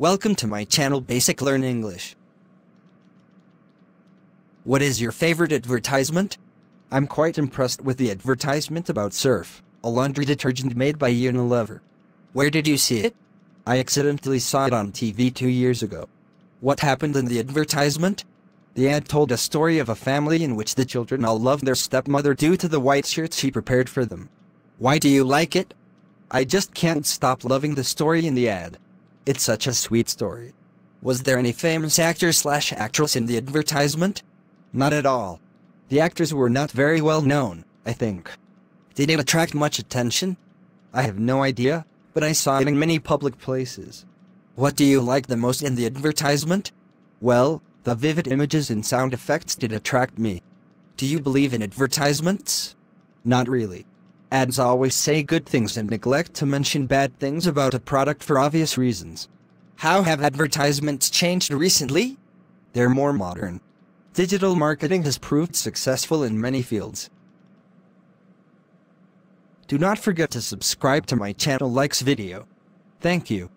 Welcome to my channel Basic Learn English. What is your favorite advertisement? I'm quite impressed with the advertisement about Surf, a laundry detergent made by Unilever. Where did you see it? I accidentally saw it on TV two years ago. What happened in the advertisement? The ad told a story of a family in which the children all loved their stepmother due to the white shirts she prepared for them. Why do you like it? I just can't stop loving the story in the ad. It's such a sweet story. Was there any famous actor slash actress in the advertisement? Not at all. The actors were not very well known, I think. Did it attract much attention? I have no idea, but I saw it in many public places. What do you like the most in the advertisement? Well, the vivid images and sound effects did attract me. Do you believe in advertisements? Not really. Ads always say good things and neglect to mention bad things about a product for obvious reasons. How have advertisements changed recently? They're more modern. Digital marketing has proved successful in many fields. Do not forget to subscribe to my channel likes video. Thank you.